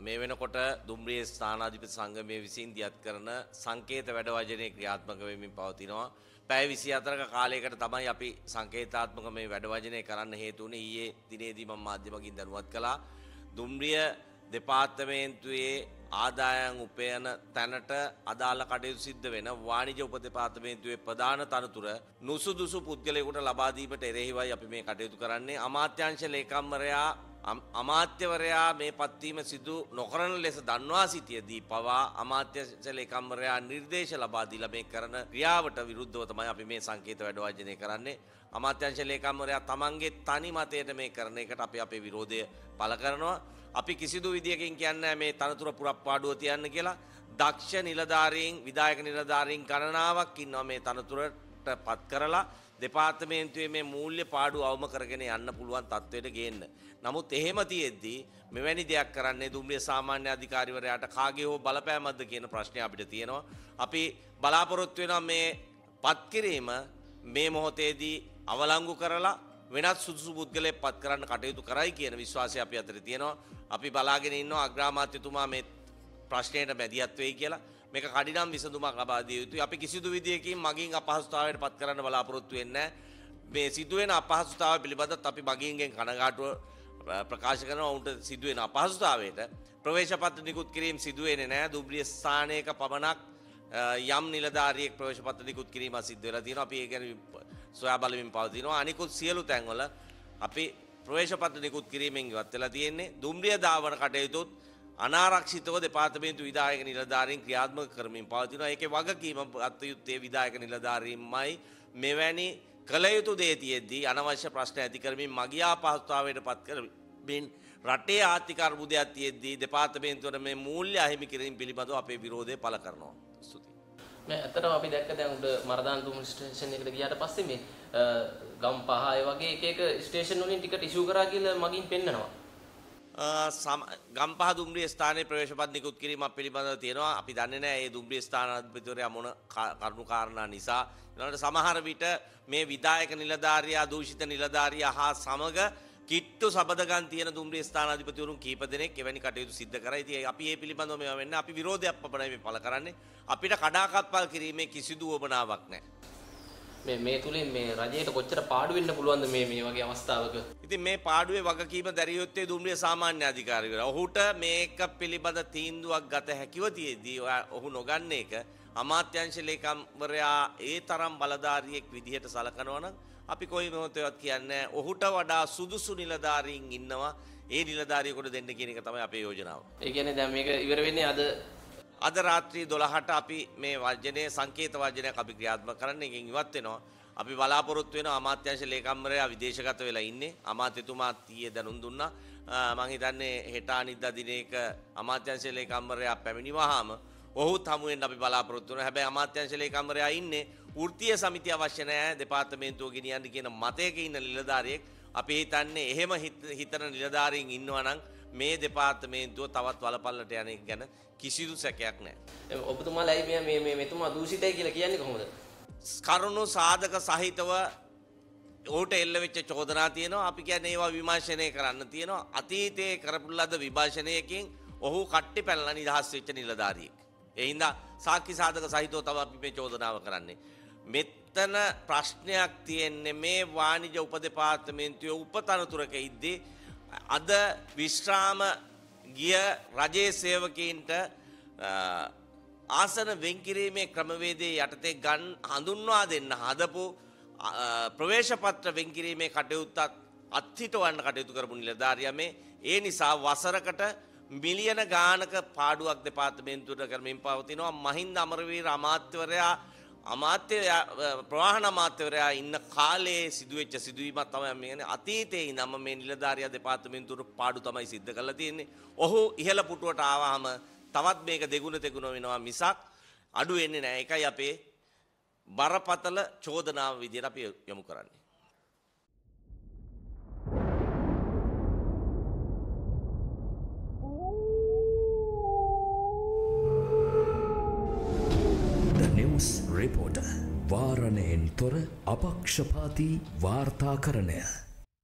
මේ වෙනකොට දුම්රිය ස්ථානාධිපති සංගමය විසින් දියත් කරන සංකේත වැඩවජනය ක්‍රියාත්මක වෙමින් පවතිනවා. පැය විසි අතරක කාලයකට තමයි අපි සංකේතාත්මක මේ වැඩවජනය කරන්න හේතුවන ඊයේ දිනේදීම මාධ්‍යමකින් දැනුවත් කළා. දුම්රිය දෙපාර්තමේන්තුවේ ආදායන් උපයන තැනට අදාළ කටයුතු සිද්ධ වෙන වාණිජ උප දෙපාර්තමේන්තුවේ ප්‍රධාන තනතුර නුසුදුසු පුද්ගලයෙකුට ලබාදීමට එරෙහිවයි අපි මේ කටයුතු කරන්නේ අමාත්‍යංශ ලේකම්වරයා අමාත්‍යවරයා මේ පත්වීම සිදු නොකරන ලෙස දන්වා සිටියදී පවා අමාත්‍යංශ ලේකම්වරයා නිර්දේශ ලබා දීලා මේ කරන ක්‍රියාවට විරුද්ධව තමයි අපි මේ සංකේත වැඩ කරන්නේ. අමාත්‍යංශ ලේකම්වරයා තමන්ගේ තනි මතයට මේ කරන එකට අපි අපේ විරෝධය පළ කරනවා. අපි කිසිදු විදියකින් කියන්නේ මේ තනතුර පුරප්පාඩුව තියන්න කියලා. දක්ෂ නිලධාරීන් විදායක නිලධාරීන් ගණනාවක් ඉන්නවා මේ තනතුරට පත් කරලා. දෙපාර්තමේන්තුවේ මේ මූල්‍ය පාඩු අවම කරගෙන යන්න පුළුවන් තත්ත්වයට ගේන්න. නමුත් එහෙම තියෙද්දී මෙවැනි දෙයක් කරන්නේ දුම්රිය සාමාන්‍ය අධිකාරිවරයාට කාගේ හෝ බලපෑමක්ද කියන ප්‍රශ්නය අපිට තියෙනවා. අපි බලාපොරොත්තු වෙනවා මේ පත්කිරීම මේ මොහොතේදී අවලංගු කරලා වෙනත් සුදුසු පුද්ගලයෙක් පත් කරන්න කටයුතු කරයි කියන විශ්වාසය අපි අතර තියෙනවා. අපි බලාගෙන ඉන්නවා අග්‍රාමාත්‍යතුමා මේ ප්‍රශ්නයට මැදිහත් වෙයි කියලා. මේක කඩිනම් විසඳුමක් ලබා දිය යුතුයි. අපි කිසිදු විදියකින් මගින් අපහසුතාවයට පත් කරන්න බලාපොරොත්තු වෙන්නේ මේ සිදුවෙන අපහසුතාව පිළිබඳත් අපි මගින්ගෙන් කනගාටුව ප්‍රකාශ කරනවා උන්ට සිදුවෙන අපහසුතාවයට ප්‍රවේශපත්‍ර නිකුත් කිරීම සිදුවෙන්නේ නැහැ. දුම්රිය ස්ථානයක පමණක් යම් නිලධාරියෙක් ප්‍රවේශපත්‍ර නිකුත් කිරීම සිද්ධ වෙලා තියෙනවා. අපි ඒ ගැන සොයා බලමින් පවතිනවා. අනිකුත් සියලු තැන්වල අපි ප්‍රවේශපත්‍ර නිකුත් කිරීමෙන් ඉවත් වෙලා තියෙන්නේ. දුම්රිය දාවන කටයුතුත් අනාරක්ෂිතව දෙපාර්තමේන්තු විධායක නිලධාරීන් ක්‍රියාත්මක කරමින් පවතිනවා. ඒකේ වගකීම අත් යුත්තේ විධායක නිලධාරීන්මයි මෙවැනි කළ යුතු දේ තියෙද්දී අනවශ්‍ය ප්‍රශ්න ඇති කරමින් මගියා පහසුතාවයට පත් කරමින් රටේ ආර්ථික අර්බුදයක් තියෙද්දී දෙපාර්තමේන්තුවට මේ මූල්‍ය අහිමි කිරීම පිළිබඳව අපේ විරෝධය පළ කරනවා. ස්තුතියි. මේ ඇත්තටම අපි දැක්ක දැන් උඩ මරදාන තුමුල් ස්ටේෂන් එකට ගියාට පස්සේ මේ ගම් පහ ඒ වගේ එක එක ස්ටේෂන් වලින් ටිකට් ඉෂුව කරා කියලා මගින් පෙන්නනවා. ගම්පහ දුම්රිය ස්ථානයේ ප්‍රවේශපත් නිකුත් කිරීමක් පිළිබඳව තියෙනවා. අපි දන්නේ නැහැ මේ දුම්රිය ස්ථානාධිපතිවරයා මොන කරුණු කාරණා නිසා. ඊළඟට සමහර විට මේ විධායක නිලධාරියා දූෂිත නිලධාරියා හා සමග කිට්ටු සබදගන් තියෙන දුම්රිය ස්ථානාධිපතිවරුන් කීප දෙනෙක් එවැනි කටයුතු සිද්ධ කරා. ඉතින් අපි මේ පිළිබඳව මේවා වෙන්න අපි විරෝධයක් පමණයි මේ පළ කරන්නේ. අපිට කඩාකප්පල් කිරීමේ කිසිදු වමනාවක් නැහැ. මේ මේ තුලින් මේ රජයට කොච්චර පාඩු වෙන්න පුළුවන්ද මේ මේ වගේ අවස්ථාවක? ඉතින් මේ පාඩුවේ වගකීම දැරිය යුත්තේ දුම්රිය සාමාන්‍ය අධිකාරිවරයා. ඔහුට මේක පිළිබඳ තීන්දුවක් ගත හැකිව තියේදී ඔහු නොගන්න එක අමාත්‍යංශ ලේකම්වරයා ඒ තරම් බලධාරියෙක් විදිහට සලකනවා නම් අපි කොයි මොහොතේවත් කියන්නේ ඔහුට වඩා සුදුසු නිලධාරීන් ඉන්නවා ඒ නිලධාරියෙකුට දෙන්න කියන එක තමයි අපේ යෝජනාව. ඒ කියන්නේ දැන් මේක ඉවර වෙන්නේ අද අද රාත්‍රී 12ට අපි මේ වර්ජනයේ සංකේත වර්ජනයක් අපි ක්‍රියාත්මක කරන්න එකෙන් ඉවත් වෙනවා. අපි බලාපොරොත්තු වෙනවා අමාත්‍යාංශ ලේකම්වරයා විදේශගත වෙලා ඉන්නේ. අමාත්‍යතුමා ඊයේ දැනුම් දුන්නා. මම හිතන්නේ හෙට අනිද්දා දිනේක අමාත්‍යාංශ ලේකම්වරයා පැමිණිවාම ඔහුත් හමුවෙන් අපි බලාපොරොත්තු වෙනවා. හැබැයි අමාත්‍යාංශ ලේකම්වරයා ඉන්නේ වෘත්තීය සමිතිය අවශ්‍ය නැහැ දෙපාර්තමේන්තුව ගෙනියන්න කියන මතයක ඉන්න නිලධාරියෙක්. අපි හිතන්නේ එහෙම හිතන නිලධාරීන් ඉන්නවා නම් මේ දෙපාර්තමේන්තුව තවත් වලපල්ලට යන එක ගැන කිසිදු සැකයක් නැහැ. ඔබතුමාලා ඇයි මේ මේ මෙතුමා දූෂිතයි කියලා කියන්නේ කොහොමද? කරුණු සාධක සහිතව ඔහුට එල්ල වෙච්ච චෝදනා තියෙනවා. අපි කියන්නේ ඒවා විමර්ශනය කරන්න තියෙනවා. අතීතයේ කරපු ලද විභාෂණයකින් ඔහු කට්ටි පැනලා නිදහස් වෙච්ච නිලධාරියෙක්. ඒ හින්දා සාක්ෂි සාධක සහිතව තමයි අපි මේ චෝදනාව කරන්නේ. මෙතන ප්‍රශ්නයක් තියෙන්නේ මේ වාණිජ උපදෙපාර්තමේන්තුවේ උපතනතුරක ඉද්දී අද විශ්‍රාම ගිය රජයේ සේවකීන්ට ආසන වෙන්කිරීමේ ක්‍රමවේදයේ යටතේ ගන් හඳුන්වා දෙන්න හදපු ප්‍රවේශපත්‍ර වෙන්කිරීමේ කටයුත්තත් අත්හිටවන්න කටයුතු කරපු නිලධාරියා මේ. ඒ නිසා වසරකට මිලියන ගානක පාඩුවක් දෙපාර්තමේන්තුවට කරමින් පවතිනවා. මහින්ද අමරවීර අමාත්‍යවරයා අමාත්‍ය ප්‍රවාහන අමාත්‍යවරයා ඉන්න කාලේ සිදුවෙච්ච සිදුවීමක් තමයි මේ කියන්නේ අතීතයේ ඉඳන්ම මේ නිලධාරියා දෙපාර්තමේන්තුවට පාඩු තමයි සිද්ධ කරලා තියෙන්නේ. ඔහු ඉහළ පුටුවට ආවහම තවත් මේක දෙගුණ තෙගුණ වෙනවා මිසක් අඩු වෙන්නේ නැහැ. ඒකයි අපේ බරපතල චෝදනාව විදිහට අපි යොමු කරන්නේ. වාරණයෙන් තොර අපක්ෂපාති වාර්තාකරණය.